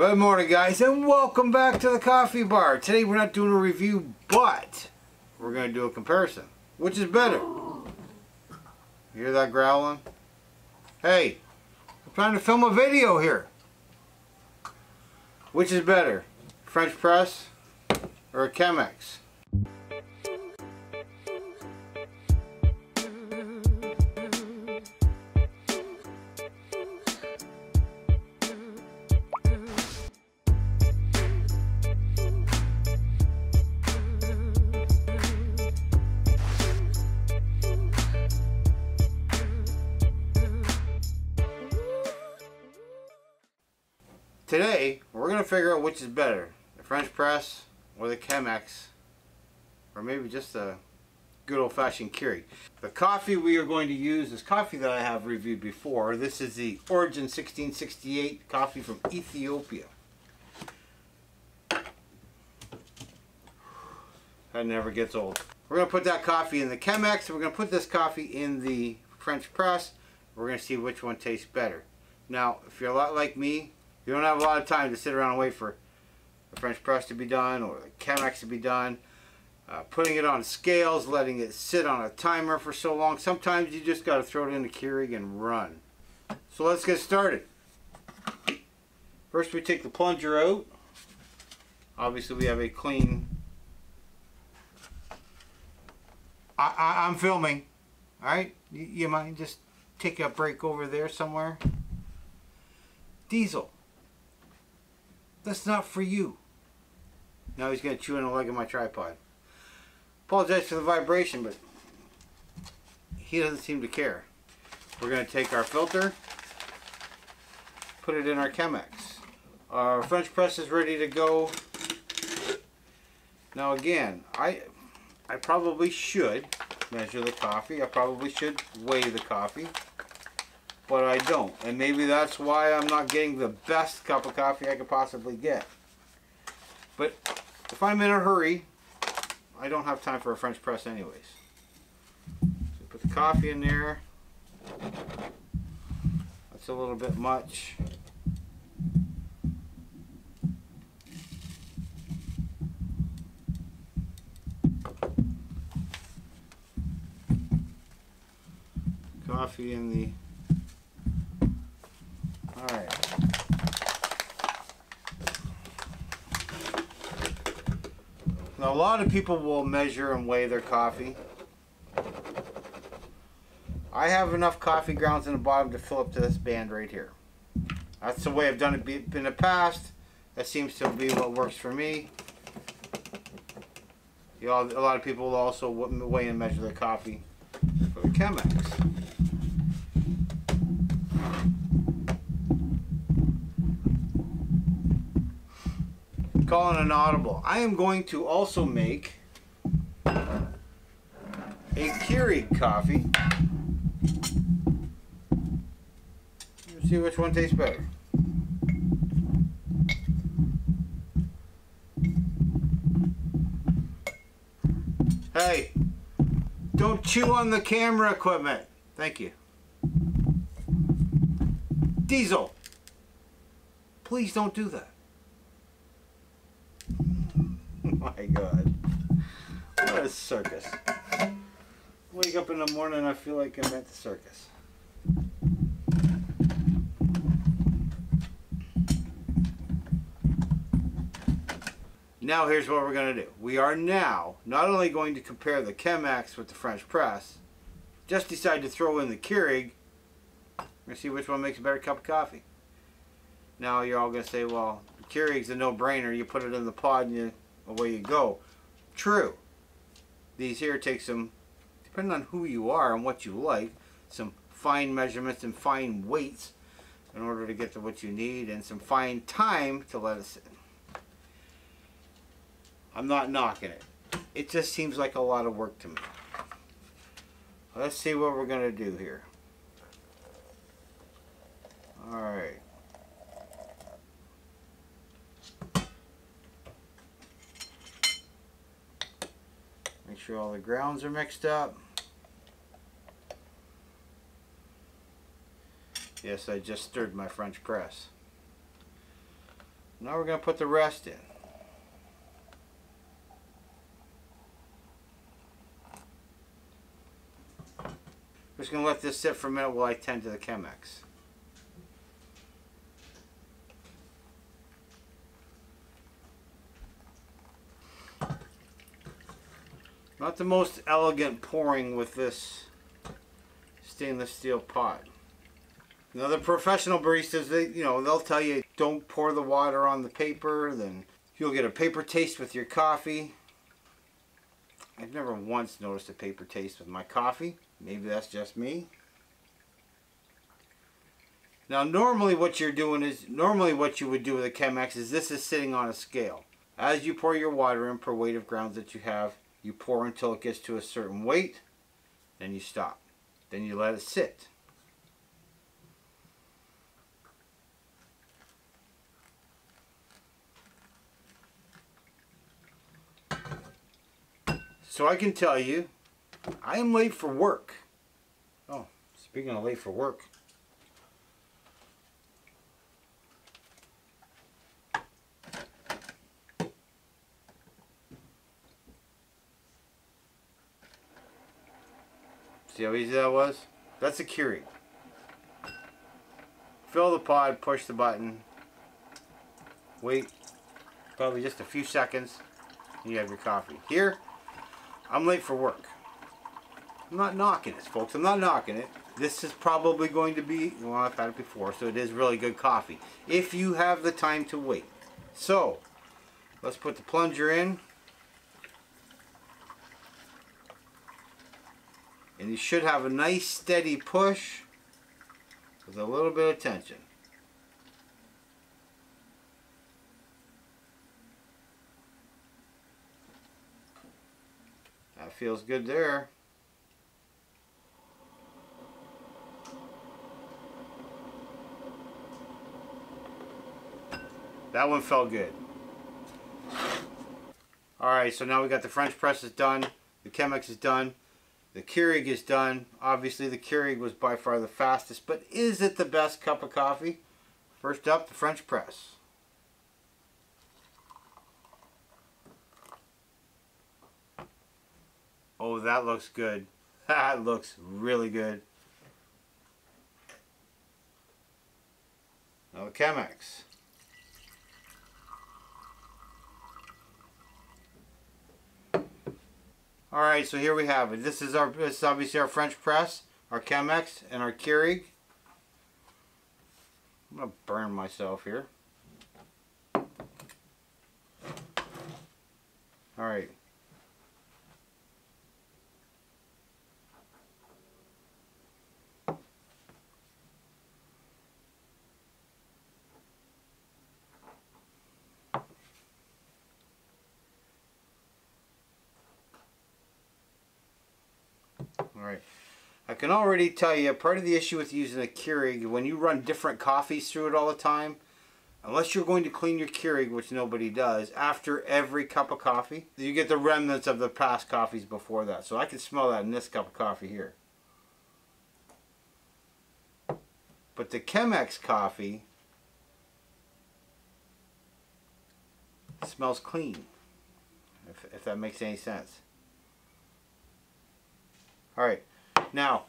Good morning guys and welcome back to the coffee bar. Today we're not doing a review but we're going to do a comparison. Which is better? You hear that growling? Hey, I'm trying to film a video here. Which is better? French press or a Chemex? Today, we're going to figure out which is better, the French press or the Chemex, or maybe just a good old-fashioned Keurig. The coffee we are going to use is coffee that I have reviewed before. This is the Origin 1668 coffee from Ethiopia. That never gets old. We're going to put that coffee in the Chemex. We're going to put this coffee in the French press. We're going to see which one tastes better. Now, if you're a lot like me, you don't have a lot of time to sit around and wait for the French press to be done or the Chemex to be done. Uh, putting it on scales, letting it sit on a timer for so long. Sometimes you just got to throw it in the Keurig and run. So let's get started. First we take the plunger out. Obviously we have a clean... I, I'm filming. Alright? You, you mind just take a break over there somewhere? Diesel. That's not for you. Now he's going to chew on the leg of my tripod. Apologize for the vibration, but he doesn't seem to care. We're going to take our filter, put it in our Chemex. Our French press is ready to go. Now again, I, I probably should measure the coffee. I probably should weigh the coffee but I don't. And maybe that's why I'm not getting the best cup of coffee I could possibly get. But if I'm in a hurry, I don't have time for a French press anyways. So put the coffee in there. That's a little bit much. Coffee in the Alright. Now a lot of people will measure and weigh their coffee. I have enough coffee grounds in the bottom to fill up to this band right here. That's the way I've done it in the past. That seems to be what works for me. You know, a lot of people will also weigh and measure their coffee for the Chemex. Calling an audible. I am going to also make a Keurig coffee. Let's see which one tastes better. Hey, don't chew on the camera equipment. Thank you. Diesel, please don't do that. my god. What a circus. Wake up in the morning I feel like I'm at the circus. Now here's what we're going to do. We are now not only going to compare the Chemex with the French press, just decide to throw in the Keurig. To see which one makes a better cup of coffee. Now you're all going to say, well, Keurig's a no-brainer. You put it in the pod and you away you go. True. These here take some, depending on who you are and what you like, some fine measurements and fine weights in order to get to what you need and some fine time to let it sit. I'm not knocking it. It just seems like a lot of work to me. Let's see what we're going to do here. Alright. Sure all the grounds are mixed up. Yes, I just stirred my French press. Now we're going to put the rest in. Just going to let this sit for a minute while I tend to the Chemex. Not the most elegant pouring with this stainless steel pot. Now the professional baristas, they you know they'll tell you don't pour the water on the paper, then you'll get a paper taste with your coffee. I've never once noticed a paper taste with my coffee. Maybe that's just me. Now normally what you're doing is, normally what you would do with a Chemex is this is sitting on a scale. As you pour your water in per weight of grounds that you have, you pour until it gets to a certain weight, then you stop. Then you let it sit. So I can tell you, I am late for work. Oh, speaking of late for work. See how easy that was? That's a Keurig. Fill the pod, push the button, wait probably just a few seconds, you have your coffee. Here, I'm late for work. I'm not knocking it, folks. I'm not knocking it. This is probably going to be, well, I've had it before, so it is really good coffee. If you have the time to wait. So, let's put the plunger in. And you should have a nice steady push with a little bit of tension. That feels good there. That one felt good. Alright, so now we got the French press is done. The Chemex is done. The Keurig is done. Obviously the Keurig was by far the fastest, but is it the best cup of coffee? First up, the French press. Oh, that looks good. That looks really good. Now the Chemex. All right, so here we have it. This is our this is obviously our French press, our Chemex, and our Keurig. I'm gonna burn myself here. All right. Alright. I can already tell you, part of the issue with using a Keurig, when you run different coffees through it all the time, unless you're going to clean your Keurig, which nobody does, after every cup of coffee, you get the remnants of the past coffees before that. So I can smell that in this cup of coffee here. But the Chemex coffee smells clean, if, if that makes any sense. Alright, now,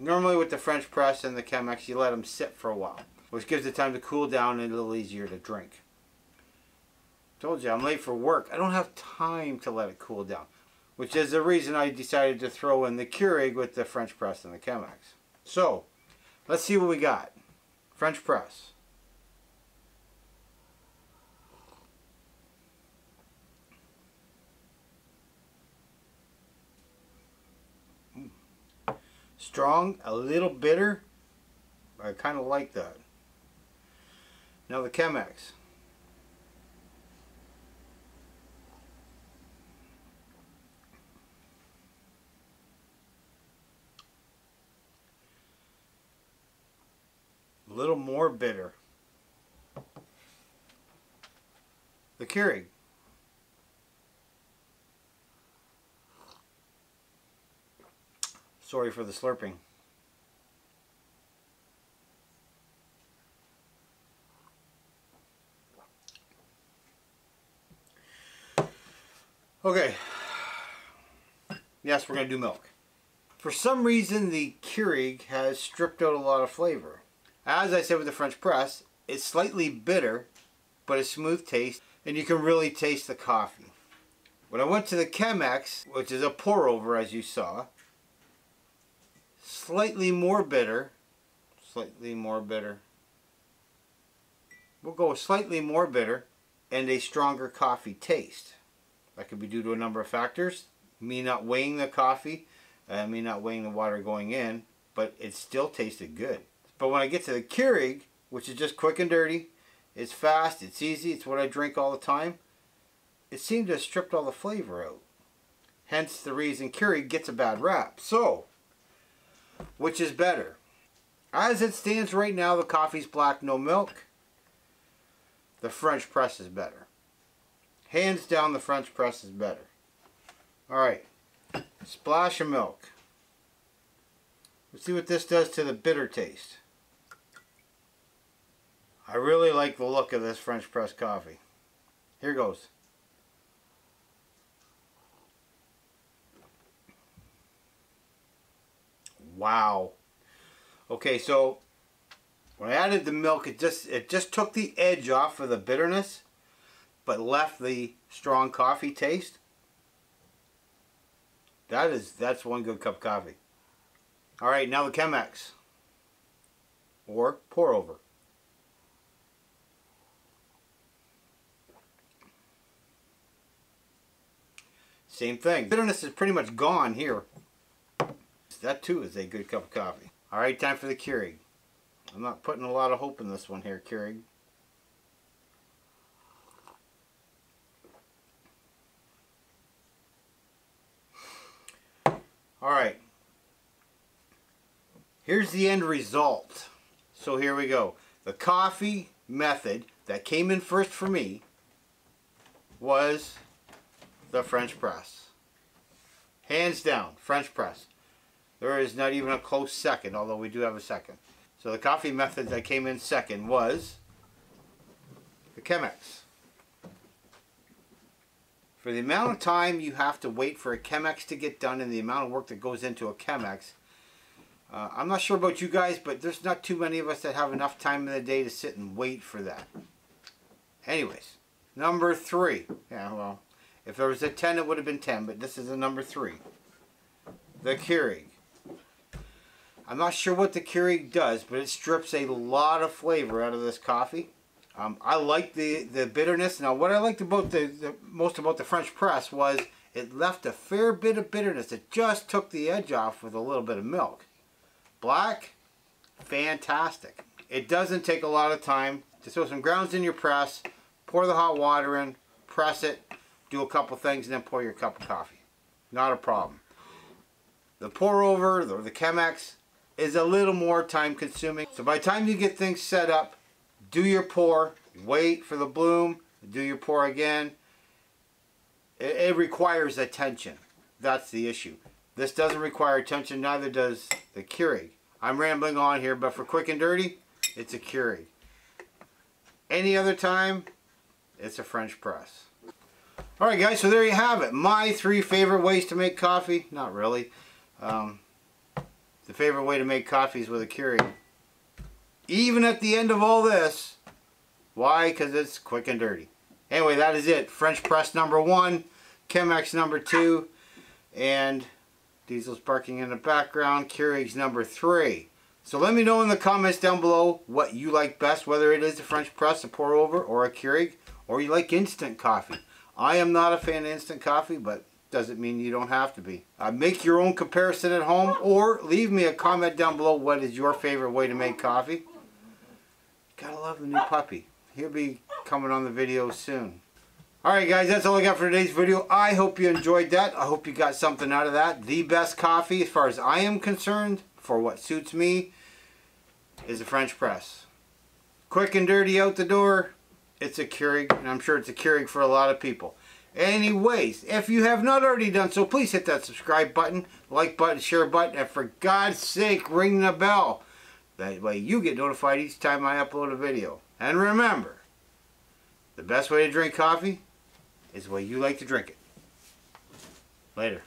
normally with the French press and the Chemex, you let them sit for a while, which gives it time to cool down and a little easier to drink. Told you, I'm late for work. I don't have time to let it cool down, which is the reason I decided to throw in the Keurig with the French press and the Chemex. So, let's see what we got. French press. Strong, a little bitter. I kind of like that. Now the Chemex. A little more bitter. The Keurig. Sorry for the slurping. Okay. Yes, we're going to do milk. For some reason, the Keurig has stripped out a lot of flavor. As I said with the French press, it's slightly bitter, but a smooth taste, and you can really taste the coffee. When I went to the Chemex, which is a pour over as you saw, slightly more bitter, slightly more bitter. We'll go slightly more bitter and a stronger coffee taste. That could be due to a number of factors. Me not weighing the coffee, uh, me not weighing the water going in, but it still tasted good. But when I get to the Keurig, which is just quick and dirty, it's fast, it's easy, it's what I drink all the time, it seemed to have stripped all the flavor out. Hence the reason Keurig gets a bad rap. So, which is better? As it stands right now, the coffee's black, no milk. The French press is better. Hands down, the French press is better. Alright, splash of milk. Let's see what this does to the bitter taste. I really like the look of this French press coffee. Here goes. Wow. Okay, so when I added the milk, it just it just took the edge off of the bitterness, but left the strong coffee taste. That is that's one good cup of coffee. All right, now the Chemex or pour over. Same thing. Bitterness is pretty much gone here. That too is a good cup of coffee. Alright, time for the Keurig. I'm not putting a lot of hope in this one here, Keurig. Alright. Here's the end result. So here we go. The coffee method that came in first for me was the French press. Hands down, French press. There is not even a close second, although we do have a second. So the coffee method that came in second was the Chemex. For the amount of time you have to wait for a Chemex to get done and the amount of work that goes into a Chemex, uh, I'm not sure about you guys, but there's not too many of us that have enough time in the day to sit and wait for that. Anyways, number three. Yeah, well, if there was a 10, it would have been 10, but this is a number three. The Keurig. I'm not sure what the Keurig does, but it strips a lot of flavor out of this coffee. Um, I like the, the bitterness. Now, what I liked about the, the most about the French press was it left a fair bit of bitterness. It just took the edge off with a little bit of milk. Black, fantastic. It doesn't take a lot of time. Just throw some grounds in your press, pour the hot water in, press it, do a couple things, and then pour your cup of coffee. Not a problem. The pour over, or the Chemex, is a little more time consuming. So by time you get things set up, do your pour, wait for the bloom, do your pour again. It, it requires attention. That's the issue. This doesn't require attention, neither does the Keurig. I'm rambling on here, but for quick and dirty, it's a Keurig. Any other time, it's a French press. Alright guys, so there you have it. My three favorite ways to make coffee. Not really. Um, the favorite way to make coffee is with a Keurig. Even at the end of all this. Why? Because it's quick and dirty. Anyway, that is it. French press number one. Chemex number two. And Diesel's parking in the background. Keurig's number three. So let me know in the comments down below what you like best. Whether it is a French press, a pour over, or a Keurig. Or you like instant coffee. I am not a fan of instant coffee, but doesn't mean you don't have to be. Uh, make your own comparison at home or leave me a comment down below what is your favorite way to make coffee. Gotta love the new puppy. He'll be coming on the video soon. Alright guys, that's all I got for today's video. I hope you enjoyed that. I hope you got something out of that. The best coffee, as far as I am concerned, for what suits me, is a French press. Quick and dirty out the door, it's a Keurig, and I'm sure it's a Keurig for a lot of people. Anyways, if you have not already done so, please hit that subscribe button, like button, share button, and for God's sake, ring the bell. That way you get notified each time I upload a video. And remember, the best way to drink coffee is the way you like to drink it. Later.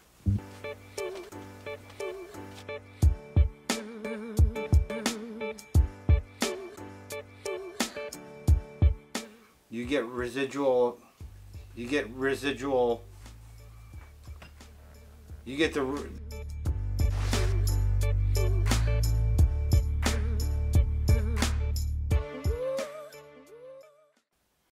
You get residual, you get residual, you get the